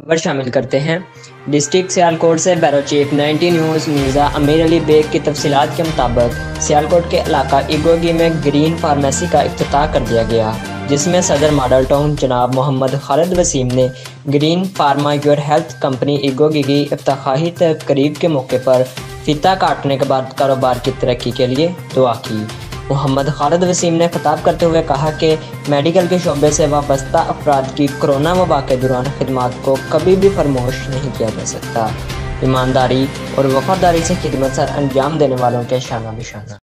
खबर शामिल करते हैं। डिस्ट्रिक्ट सियालकोट से bureau chief 19 news Mirza Amir Ali bag की तफसीत के मुताबिक सियालकोट के इलाका इगोगी में ग्रीन फार्मेसी का अफ्ताह कर दिया गया, जिसमें सदर मॉडल टाउन जनाब मोहम्मद खालिद वसीम ने green pharma your health company इगोगी की अफ्ताही तकरीब के मौके पर फीता काटने के बाद कारोबार की तरक्की के लिए दुआ की। मोहम्मद खालिद वसीम ने खताब करते हुए कहा कि मेडिकल के शोबे से वाबस्ता अफराद की कोरोना वबा के दौरान खदमात को कभी भी फरमोश नहीं किया जा सकता। ईमानदारी और वफादारी से खिदमत सर अंजाम देने वालों के शाना बिशाना